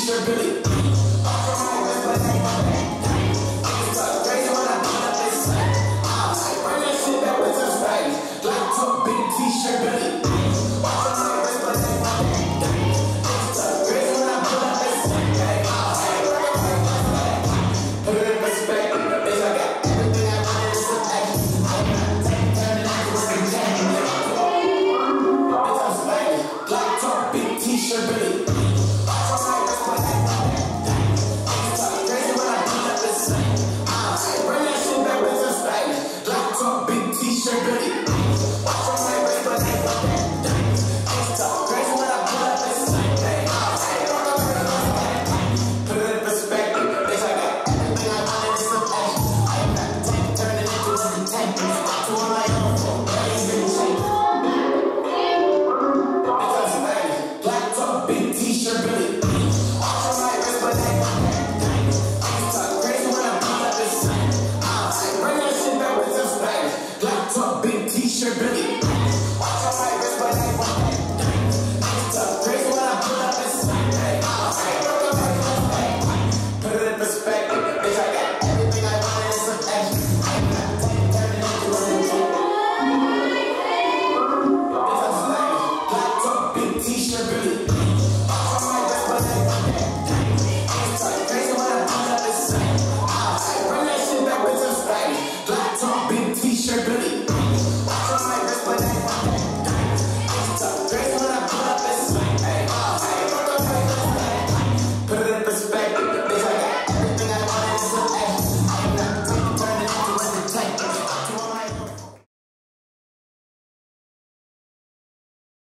Mr. Billy. t-shirt, but club, big t-shirt, Billy